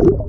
you